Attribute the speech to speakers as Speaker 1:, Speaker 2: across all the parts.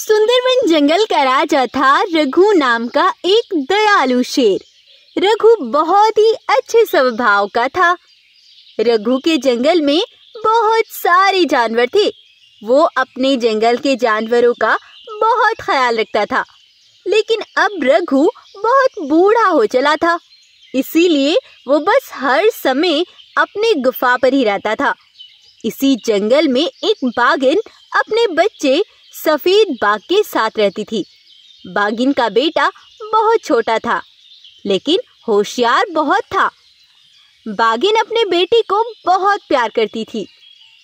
Speaker 1: सुंदरबन जंगल का राजा था रघु नाम का एक दयालु शेर। रघु बहुत ही अच्छे स्वभाव का था। रघु के जंगल में बहुत सारे जानवर थे। वो अपने जंगल के जानवरों का बहुत ख्याल रखता था। लेकिन अब रघु बहुत बूढ़ा हो चला था। इसीलिए वो बस हर समय अपने गुफा पर ही रहता था। इसी जंगल में एक बागिन अपने बच्चे सफ़ेद बाघ के साथ रहती थी। बागिन का बेटा बहुत छोटा था, लेकिन होशियार बहुत था। बागिन अपने बेटे को बहुत प्यार करती थी।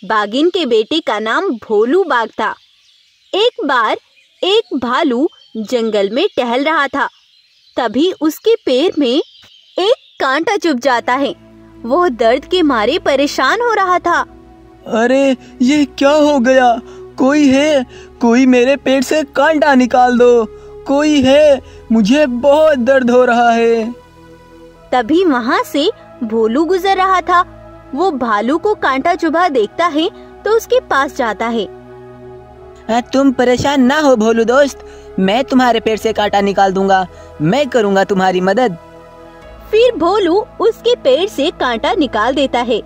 Speaker 1: बागिन के बेटे का नाम भोलू बाघ था। एक बार एक भालू जंगल में टहल रहा था। तभी उसके पैर में एक कांटा चुभ जाता है। वो दर्द के मारे परेशान हो रहा था।
Speaker 2: अरे, ये क्या हो गया? कोई है कोई मेरे पेट से कांटा निकाल दो। कोई है मुझे बहुत दर्द हो रहा है।
Speaker 1: तभी वहाँ से भोलू गुजर रहा था। वो भालू को कांटा चुभा देखता है तो उसके पास जाता है।
Speaker 2: तुम परेशान ना हो भोलू दोस्त। मैं तुम्हारे पेट से कांटा निकाल दूँगा। मैं करूँगा तुम्हारी मदद।
Speaker 1: फिर भोलू उसके पेट से कांटा निकाल देता है।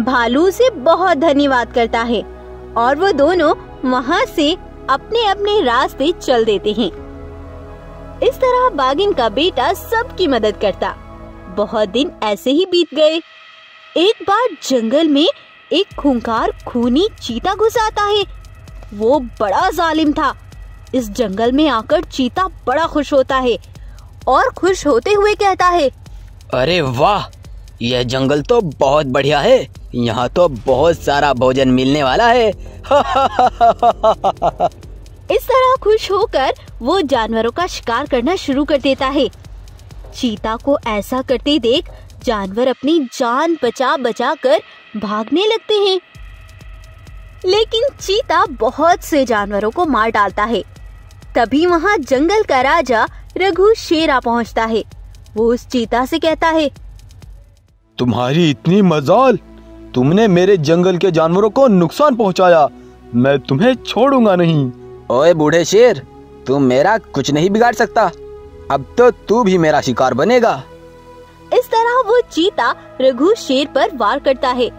Speaker 1: भालू से बहुत धन्यवाद करता है। और वो दोनों वहाँ से अपने अपने रास्ते चल देते हैं। इस तरह बागिन का बेटा सबकी मदद करता। बहुत दिन ऐसे ही बीत गए। एक बार जंगल में एक खूंखार खूनी चीता घुस आता है। वो बड़ा जालिम था। इस जंगल में आकर चीता बड़ा खुश होता है और खुश होते हुए कहता है,
Speaker 2: अरे वाह! यह जंगल तो बहुत बढ़िया है। यहाँ तो बहुत सारा भोजन मिलने वाला है।
Speaker 1: इस तरह खुश होकर वो जानवरों का शिकार करना शुरू कर देता है। चीता को ऐसा करते देख जानवर अपनी जान बचा बचा कर भागने लगते हैं। लेकिन चीता बहुत से जानवरों को मार डालता है। तभी वहाँ जंगल का राजा रघु शेरा पहुँचता है। वो उस चीता से कहता है
Speaker 3: तुम्हारी इतनी मजाल। तुमने मेरे जंगल के जानवरों को नुकसान पहुँचाया। मैं तुम्हें छोड़ूँगा नहीं।
Speaker 2: ओए बूढ़े शेर तुम मेरा कुछ नहीं बिगाड़ सकता। अब तो तू भी मेरा शिकार बनेगा।
Speaker 1: इस तरह वो चीता रघु शेर पर वार करता है।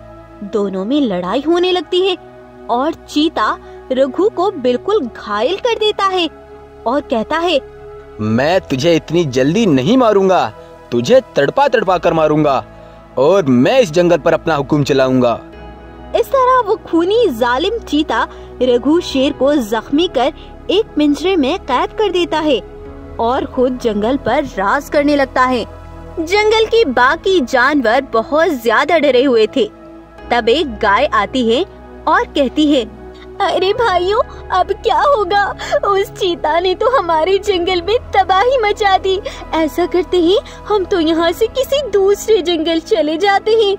Speaker 1: दोनों में लड़ाई होने लगती है और चीता रघु को बिल्कुल घायल कर देता है और कहता है
Speaker 2: मैं तुझे इतनी जल्दी नहीं मारूँगा तुझे तड़पा तड़पा कर मारूँगा। और मैं इस जंगल पर अपना हुक्म चलाऊँगा।
Speaker 1: इस तरह वो खूनी जालिम चीता रघु शेर को जख्मी कर एक पिंजरे में कैद कर देता है और खुद जंगल पर राज करने लगता है। जंगल के बाकी जानवर बहुत ज़्यादा डरे हुए थे। तब एक गाय आती है और कहती है अरे भाइयों अब क्या होगा? उस चीता ने तो हमारे जंगल में तबाही मचा दी। ऐसा करते ही हम तो यहाँ से किसी दूसरे जंगल चले जाते हैं।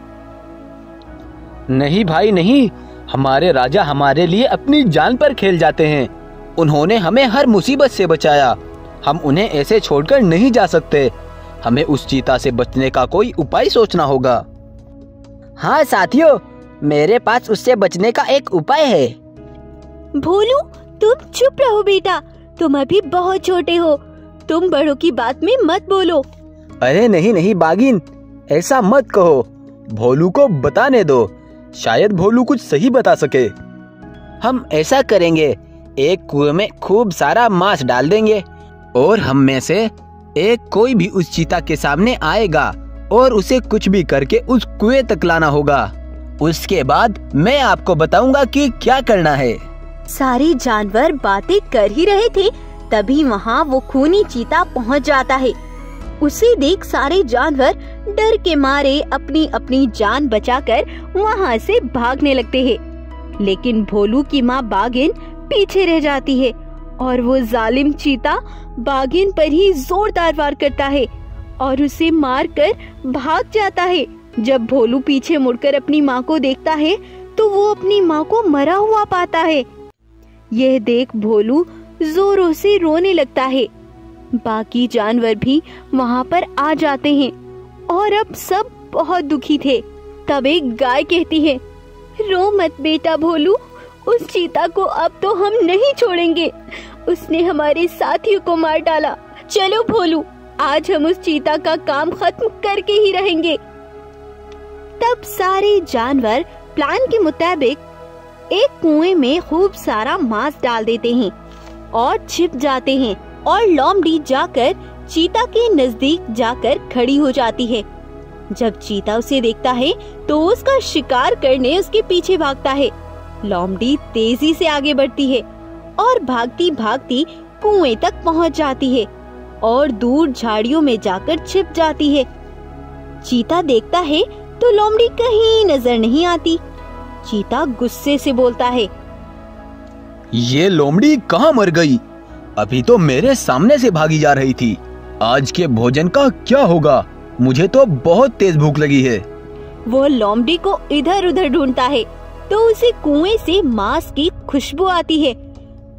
Speaker 2: नहीं भाई नहीं। हमारे राजा हमारे लिए अपनी जान पर खेल जाते हैं। उन्होंने हमें हर मुसीबत से बचाया। हम उन्हें ऐसे छोड़कर नहीं जा सकते। हमें उस चीता से बचने का कोई उपाय सोचना होगा। हाँ साथियों मेरे पास उससे बचने का एक उपाय है।
Speaker 1: भोलू, तुम चुप रहो बेटा। तुम अभी बहुत छोटे हो। तुम बड़ों की बात में मत बोलो।
Speaker 2: अरे नहीं नहीं, बागिन, ऐसा मत कहो। भोलू को बताने दो। शायद भोलू कुछ सही बता सके। हम ऐसा करेंगे। एक कुएँ में खूब सारा मांस डाल देंगे और हम में से एक कोई भी उस चीता के सामने आएगा और उसे कुछ भी करके उस कुएँ तक लाना होगा। उसके बाद मैं आपको बताऊँगा कि क्या करना है।
Speaker 1: सारे जानवर बातें कर ही रहे थे, तभी वहाँ वो खूनी चीता पहुँच जाता है। उसे देख सारे जानवर डर के मारे अपनी अपनी जान बचाकर वहाँ से भागने लगते हैं। लेकिन भोलू की माँ बागिन पीछे रह जाती है और वो जालिम चीता बागिन पर ही जोरदार वार करता है और उसे मार कर भाग जाता है। जब भोलू पीछे मुड़कर अपनी माँ को देखता है तो वो अपनी माँ को मरा हुआ पाता है। यह देख भोलू जोरों से रोने लगता है। बाकी जानवर भी वहाँ पर आ जाते हैं और अब सब बहुत दुखी थे। तब एक गाय कहती है, रो मत बेटा भोलू, उस चीता को अब तो हम नहीं छोड़ेंगे। उसने हमारे साथियों को मार डाला। चलो भोलू, आज हम उस चीता का काम खत्म करके ही रहेंगे। तब सारे जानवर प्लान के मुताबिक एक कुएँ में खूब सारा मांस डाल देते हैं और छिप जाते हैं और लोमड़ी जाकर चीता के नज़दीक जाकर खड़ी हो जाती है। जब चीता उसे देखता है तो उसका शिकार करने उसके पीछे भागता है। लोमड़ी तेज़ी से आगे बढ़ती है और भागती भागती कुएँ तक पहुँच जाती है और दूर झाड़ियों में जाकर छिप जाती है। चीता देखता है तो लोमड़ी कहीं नज़र नहीं आती। चीता गुस्से से बोलता है
Speaker 2: ये लोमड़ी कहाँ मर गई? अभी तो मेरे सामने से भागी जा रही थी। आज के भोजन का क्या होगा? मुझे तो बहुत तेज भूख लगी है।
Speaker 1: वो लोमड़ी को इधर उधर ढूंढता है तो उसे कुएँ से मांस की खुशबू आती है।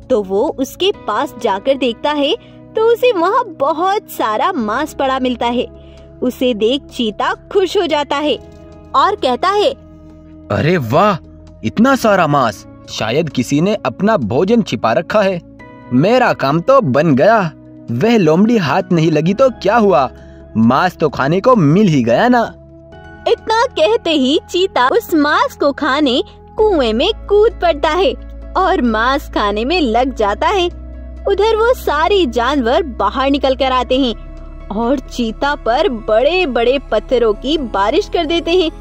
Speaker 1: तो वो उसके पास जाकर देखता है तो उसे वहाँ बहुत सारा मांस पड़ा मिलता है। उसे देख चीता खुश हो जाता है और कहता है
Speaker 2: अरे वाह, इतना सारा मांस। शायद किसी ने अपना भोजन छिपा रखा है। मेरा काम तो बन गया। वह लोमड़ी हाथ नहीं लगी तो क्या हुआ? मांस तो खाने को मिल ही गया ना।
Speaker 1: इतना कहते ही चीता उस मांस को खाने कुएँ में कूद पड़ता है और मांस खाने में लग जाता है। उधर वो सारे जानवर बाहर निकल कर आते हैं और चीता पर बड़े बड़े पत्थरों की बारिश कर देते हैं।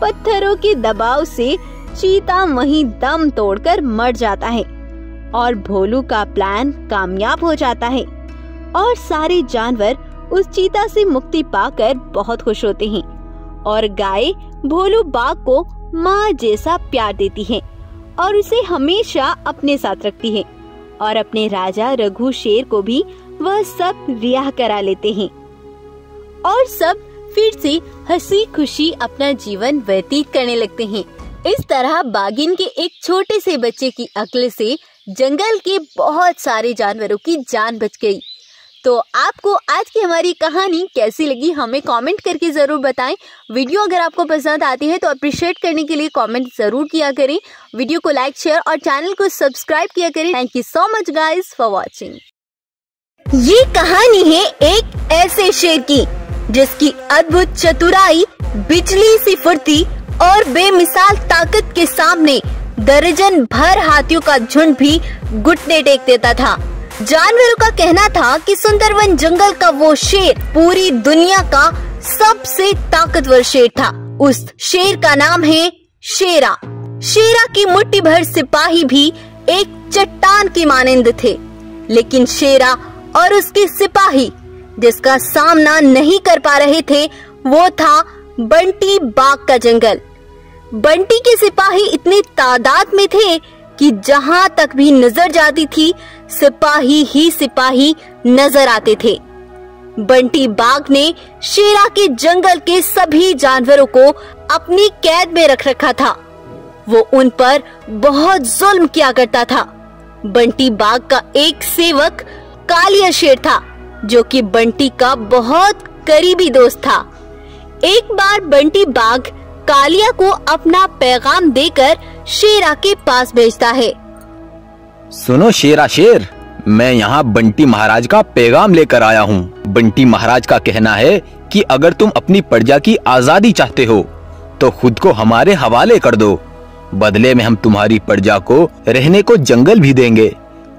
Speaker 1: पत्थरों के दबाव से चीता वहीं दम तोड़कर मर जाता है और भोलू का प्लान कामयाब हो जाता है। और सारे जानवर उस चीता से मुक्ति पाकर बहुत खुश होते हैं और गाय भोलू बाघ को माँ जैसा प्यार देती है और उसे हमेशा अपने साथ रखती है और अपने राजा रघु शेर को भी वह सब रिहा करा लेते हैं। और सब फिर से हँसी खुशी अपना जीवन व्यतीत करने लगते हैं। इस तरह बागिन के एक छोटे से बच्चे की अक्ल से जंगल के बहुत सारे जानवरों की जान बच गई। तो आपको आज की हमारी कहानी कैसी लगी हमें कमेंट करके ज़रूर बताएँ। वीडियो अगर आपको पसंद आती है तो अप्रिशिएट करने के लिए कमेंट ज़रूर किया करें। वीडियो को लाइक शेयर और चैनल को सब्सक्राइब किया करें। Thank you so much guys for watching ये कहानी है एक ऐसे शेर की। जिसकी अद्भुत चतुराई बिजली सी फुर्ती और बेमिसाल ताकत के सामने दर्जन भर हाथियों का झुंड भी घुटने टेक देता था। जानवरों का कहना था कि सुंदरवन जंगल का वो शेर पूरी दुनिया का सबसे ताकतवर शेर था। उस शेर का नाम है शेरा। शेरा की मुट्ठी भर सिपाही भी एक चट्टान की मानंद थे। लेकिन शेरा और उसके सिपाही जिसका सामना नहीं कर पा रहे थे, वो था बंटी बाग का जंगल। बंटी के सिपाही इतनी तादाद में थे कि जहाँ तक भी नज़र जाती थी, सिपाही ही सिपाही नज़र आते थे। बंटी बाग ने शेरा के जंगल के सभी जानवरों को अपनी कैद में रख रखा था। वो उन पर बहुत जुल्म किया करता था। बंटी बाग का एक सेवक कालिया शेर था। जो कि बंटी का बहुत करीबी दोस्त था। एक बार बंटी बाघ कालिया को अपना पैगाम देकर शेरा के पास भेजता है।
Speaker 2: सुनो शेरा शेर, मैं यहाँ बंटी महाराज का पैगाम लेकर आया हूँ। बंटी महाराज का कहना है कि अगर तुम अपनी प्रजा की आज़ादी चाहते हो तो खुद को हमारे हवाले कर दो। बदले में हम तुम्हारी प्रजा को रहने को जंगल भी देंगे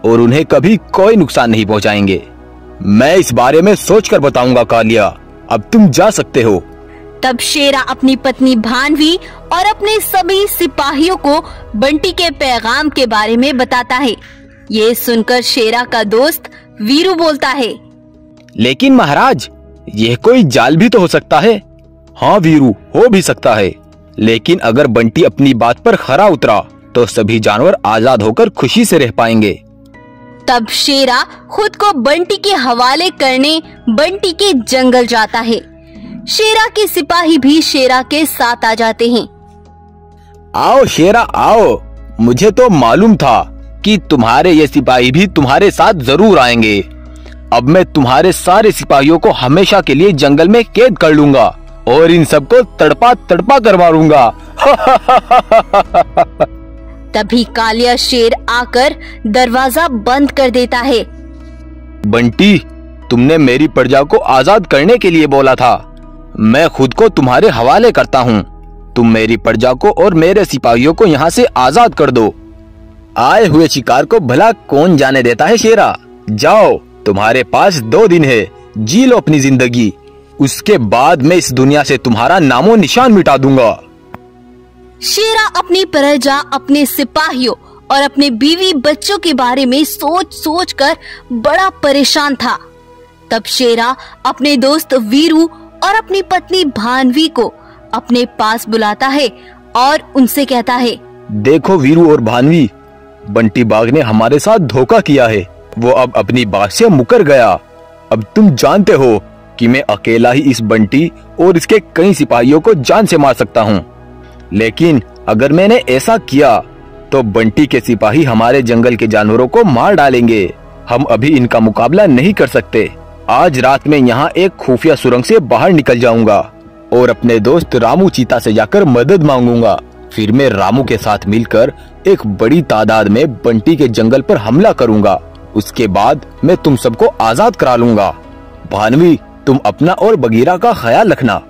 Speaker 2: और उन्हें कभी कोई नुकसान नहीं पहुँचाएँगे। मैं इस बारे में सोच कर बताऊँगा कालिया। अब तुम जा सकते हो।
Speaker 1: तब शेरा अपनी पत्नी भानवी और अपने सभी सिपाहियों को बंटी के पैगाम के बारे में बताता है। ये सुनकर शेरा का दोस्त वीरू बोलता है
Speaker 2: लेकिन महाराज यह कोई जाल भी तो हो सकता है? हाँ वीरू हो भी सकता है। लेकिन अगर बंटी अपनी बात पर खरा उतरा तो सभी जानवर आज़ाद होकर खुशी से रह पाएँगे।
Speaker 1: तब शेरा खुद को बंटी के हवाले करने बंटी के जंगल जाता है। शेरा के सिपाही भी शेरा के साथ आ जाते हैं।
Speaker 2: आओ शेरा, आओ। मुझे तो मालूम था कि तुम्हारे ये सिपाही भी तुम्हारे साथ ज़रूर आएँगे। अब मैं तुम्हारे सारे सिपाहियों को हमेशा के लिए जंगल में कैद कर लूँगा और इन सबको तड़पा तड़पा कर मारूँगा
Speaker 1: तभी कालिया शेर आकर दरवाज़ा बंद कर देता है।
Speaker 2: बंटी, तुमने मेरी प्रजा को आज़ाद करने के लिए बोला था। मैं खुद को तुम्हारे हवाले करता हूँ। तुम मेरी प्रजा को और मेरे सिपाहियों को यहाँ से आज़ाद कर दो। आए हुए शिकार को भला कौन जाने देता है शेरा? जाओ, तुम्हारे पास दो दिन है। जी लो अपनी ज़िंदगी। उसके बाद मैं इस दुनिया से तुम्हारा नामो निशान मिटा दूँगा।
Speaker 1: शेरा अपनी प्रजा, अपने सिपाहियों और अपने बीवी बच्चों के बारे में सोच सोच कर बड़ा परेशान था। तब शेरा अपने दोस्त वीरू और अपनी पत्नी भानवी को अपने पास बुलाता है और उनसे कहता है,
Speaker 2: देखो वीरू और भानवी, बंटी बाग ने हमारे साथ धोखा किया है। वो अब अपनी बात से मुकर गया। अब तुम जानते हो कि मैं अकेला ही इस बंटी और इसके कई सिपाहियों को जान से मार सकता हूँ। लेकिन अगर मैंने ऐसा किया तो बंटी के सिपाही हमारे जंगल के जानवरों को मार डालेंगे। हम अभी इनका मुकाबला नहीं कर सकते। आज रात में यहाँ एक खुफिया सुरंग से बाहर निकल जाऊँगा और अपने दोस्त रामू चीता से जाकर मदद मांगूँगा। फिर मैं रामू के साथ मिलकर एक बड़ी तादाद में बंटी के जंगल पर हमला करूँगा। उसके बाद मैं तुम सबको आज़ाद करा लूँगा। भानवी, तुम अपना और बगीरा का ख्याल रखना।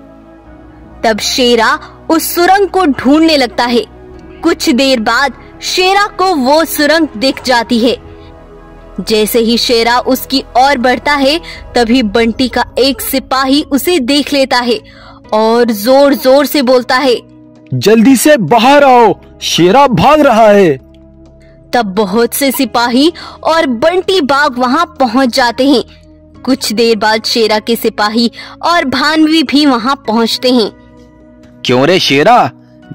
Speaker 1: तब शेरा उस सुरंग को ढूँढने लगता है। कुछ देर बाद शेरा को वो सुरंग दिख जाती है। जैसे ही शेरा उसकी ओर बढ़ता है तभी बंटी का एक सिपाही उसे देख लेता है और ज़ोर ज़ोर से बोलता है
Speaker 2: जल्दी से बाहर आओ शेरा भाग रहा है।
Speaker 1: तब बहुत से सिपाही और बंटी बाग वहाँ पहुँच जाते हैं। कुछ देर बाद शेरा के सिपाही और भानवी भी वहाँ पहुँचते हैं।
Speaker 2: क्यों रे शेरा?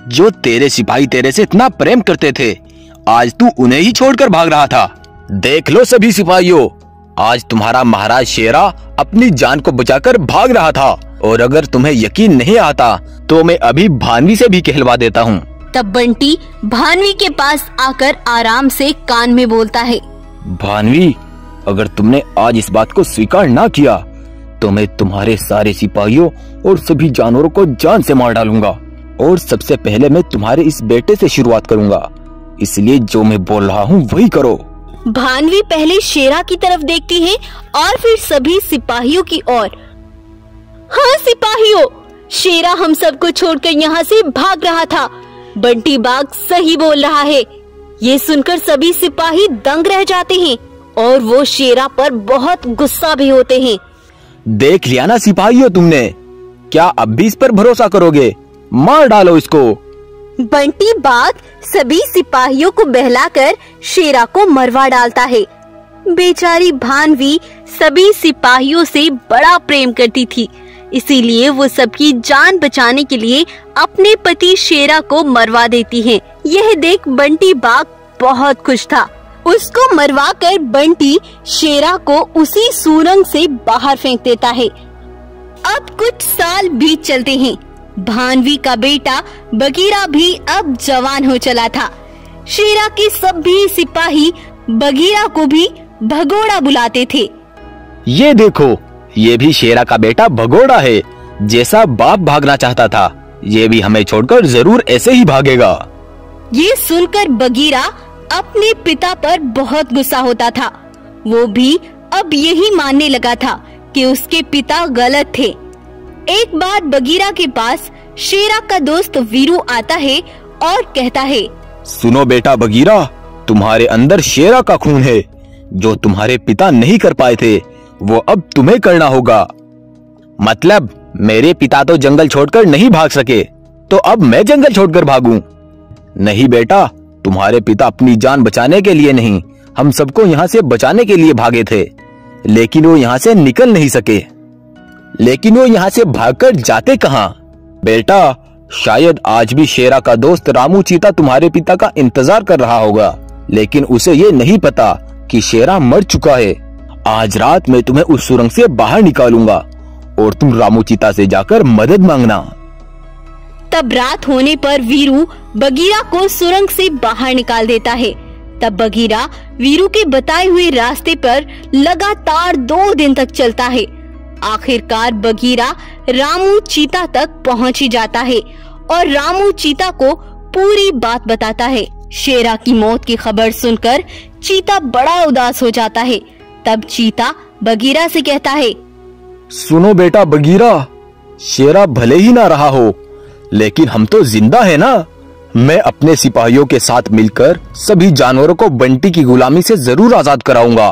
Speaker 2: जो तेरे सिपाही तेरे से इतना प्रेम करते थे आज तू उन्हें ही छोड़कर भाग रहा था। देख लो सभी सिपाहियों आज तुम्हारा महाराज शेरा अपनी जान को बचाकर भाग रहा था और अगर तुम्हें यकीन नहीं आता तो मैं अभी भानवी से भी कहलवा देता हूँ।
Speaker 1: तब बंटी भानवी के पास आकर आराम से कान में बोलता है।
Speaker 2: भानवी अगर तुमने आज इस बात को स्वीकार ना किया तो मैं तुम्हारे सारे सिपाहियों और सभी जानवरों को जान से मार डालूँगा। और सबसे पहले मैं तुम्हारे इस बेटे से शुरुआत करूँगा। इसलिए जो मैं बोल रहा हूँ, वही करो।
Speaker 1: भानवी पहले शेरा की तरफ़ देखती है और फिर सभी सिपाहियों की ओर। हाँ सिपाहियों! शेरा हम सबको छोड़कर यहाँ से भाग रहा था। बंटी बाग सही बोल रहा है। ये सुनकर सभी सिपाही दंग रह जाते हैं और वो शेरा पर बहुत गुस्सा भी होते हैं।
Speaker 2: देख लिया ना सिपाहियों तुमने। क्या अब भी इस पर भरोसा करोगे? मार डालो इसको।
Speaker 1: बंटी बाग सभी सिपाहियों को बहलाकर शेरा को मरवा डालता है। बेचारी भानवी सभी सिपाहियों से बड़ा प्रेम करती थी। इसीलिए वो सबकी जान बचाने के लिए अपने पति शेरा को मरवा देती है। यह देख बंटी बाग बहुत खुश था। उसको मरवा कर बंटी शेरा को उसी सुरंग से बाहर फेंक देता है। अब कुछ साल बीत चलते हैं। भानवी का बेटा बगीरा भी अब जवान हो चला था। शेरा के सभी सिपाही बगीरा को भी भगोड़ा बुलाते थे।
Speaker 2: ये देखो ये भी शेरा का बेटा भगोड़ा है। जैसा बाप भागना चाहता था ये भी हमें छोड़कर ज़रूर ऐसे ही भागेगा।
Speaker 1: ये सुनकर बगीरा अपने पिता पर बहुत गुस्सा होता था। वो भी अब यही मानने लगा था कि उसके पिता गलत थे। एक बार बगीरा के पास शेरा का दोस्त वीरू आता है और कहता है,
Speaker 2: सुनो बेटा बगीरा, तुम्हारे अंदर शेरा का खून है। जो तुम्हारे पिता नहीं कर पाए थे, वो अब तुम्हें करना होगा। मतलब मेरे पिता तो जंगल छोड़कर नहीं भाग सके तो अब मैं जंगल छोड़कर भागूं। नहीं बेटा तुम्हारे पिता अपनी जान बचाने के लिए नहीं, हम सबको यहाँ से बचाने के लिए भागे थे, लेकिन वो यहाँ से निकल नहीं सके। लेकिन वो यहाँ से भागकर जाते कहा? बेटा, शायद आज भी शेरा का दोस्त रामू चीता तुम्हारे पिता का इंतज़ार कर रहा होगा, लेकिन उसे ये नहीं पता कि शेरा मर चुका है। आज रात मैं तुम्हें उस सुरंग से बाहर निकालूँगा, और तुम रामू चीता से जाकर मदद मांगना।
Speaker 1: तब रात होने पर वीरू बगीरा को सुरंग से बाहर निकाल देता है। तब बगीरा वीरू के बताए हुए रास्ते पर लगातार दो दिन तक चलता है। आखिरकार बगीरा रामू चीता तक पहुँच ही जाता है और रामू चीता को पूरी बात बताता है। शेरा की मौत की खबर सुनकर चीता बड़ा उदास हो जाता है। तब चीता बगीरा से कहता है,
Speaker 2: सुनो बेटा बगीरा, शेरा भले ही ना रहा हो लेकिन हम तो ज़िंदा है ना। मैं अपने सिपाहियों के साथ मिलकर सभी जानवरों को बंटी की गुलामी से ज़रूर आज़ाद कराऊँगा।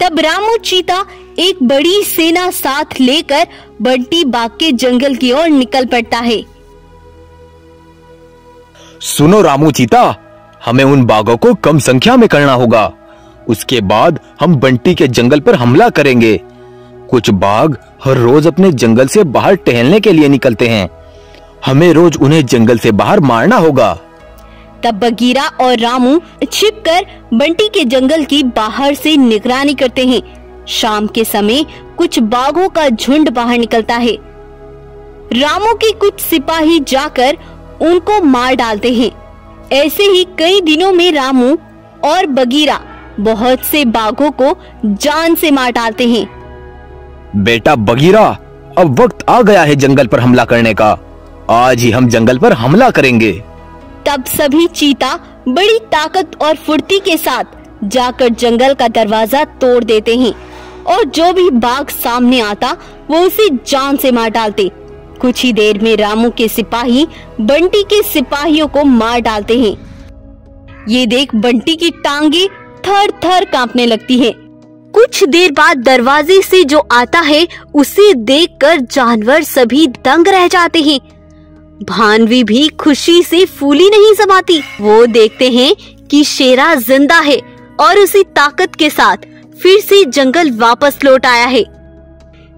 Speaker 1: तब रामू चीता एक बड़ी सेना साथ लेकर बंटी बाग के जंगल की ओर निकल पड़ता है।
Speaker 2: सुनो रामू चीता हमें उन बाघों को कम संख्या में करना होगा। उसके बाद हम बंटी के जंगल पर हमला करेंगे। कुछ बाघ हर रोज अपने जंगल से बाहर टहलने के लिए निकलते हैं। हमें रोज उन्हें जंगल से बाहर मारना होगा।
Speaker 1: तब बगीरा और रामू छिपकर बंटी के जंगल की बाहर से निगरानी करते हैं। शाम के समय कुछ बाघों का झुंड बाहर निकलता है। रामू के कुछ सिपाही जाकर उनको मार डालते हैं। ऐसे ही कई दिनों में रामू और बगीरा बहुत से बाघों को जान से मार डालते हैं।
Speaker 2: बेटा बगीरा अब वक्त आ गया है जंगल पर हमला करने का। आज ही हम जंगल पर हमला करेंगे।
Speaker 1: तब सभी चीता बड़ी ताकत और फुर्ती के साथ जाकर जंगल का दरवाज़ा तोड़ देते हैं और जो भी बाघ सामने आता, वो उसे जान से मार डालते। कुछ ही देर में रामू के सिपाही बंटी के सिपाहियों को मार डालते हैं। ये देख बंटी की टांगे थर थर कांपने लगती है। कुछ देर बाद दरवाजे से जो आता है, उसे देखकर जानवर सभी दंग रह जाते हैं। भानवी भी खुशी से फूली नहीं समाती। वो देखते हैं कि शेरा ज़िंदा है और उसी ताकत के साथ फिर से जंगल वापस लौट आया है।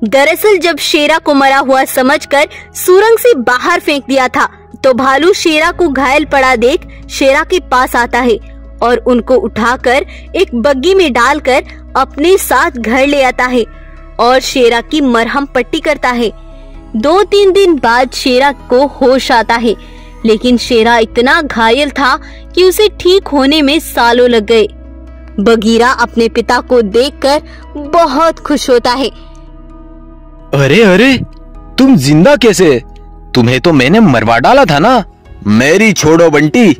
Speaker 1: दरअसल जब शेरा को मरा हुआ समझकर सुरंग से बाहर फेंक दिया था तो भालू शेरा को घायल पड़ा देख शेरा के पास आता है और उनको उठाकर एक बग्गी में डालकर अपने साथ घर ले आता है और शेरा की मरहम पट्टी करता है। दो तीन दिन बाद शेरा को होश आता है। लेकिन शेरा इतना घायल था कि उसे ठीक होने में सालों लग गए। बगीरा अपने पिता को देखकर बहुत खुश होता है।
Speaker 2: अरे अरे तुम ज़िंदा कैसे? तुम्हें तो मैंने मरवा डाला था ना। मेरी छोड़ो बंटी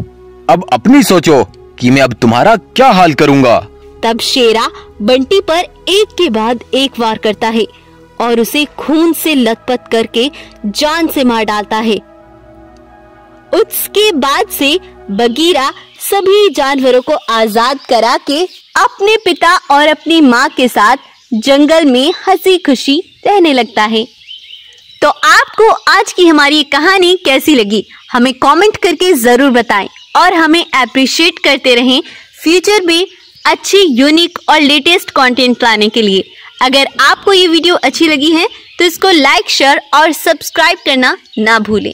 Speaker 2: अब अपनी सोचो कि मैं अब तुम्हारा क्या हाल करूँगा।
Speaker 1: तब शेरा बंटी पर एक के बाद एक वार करता है। और उसे खून से लथपथ करके जान से मार डालता है। उसके बाद से बगीरा सभी जानवरों को आज़ाद करा के अपने पिता और अपनी माँ के साथ जंगल में हँसी खुशी रहने लगता है। तो आपको आज की हमारी कहानी कैसी लगी? हमें कमेंट करके ज़रूर बताएँ और हमें अप्रिशिएट करते रहें फ्यूचर में अच्छी यूनिक और लेटेस्ट कंटेंट लाने के लिए। अगर आपको ये वीडियो अच्छी लगी है तो इसको लाइक शेयर और सब्सक्राइब करना ना भूलें।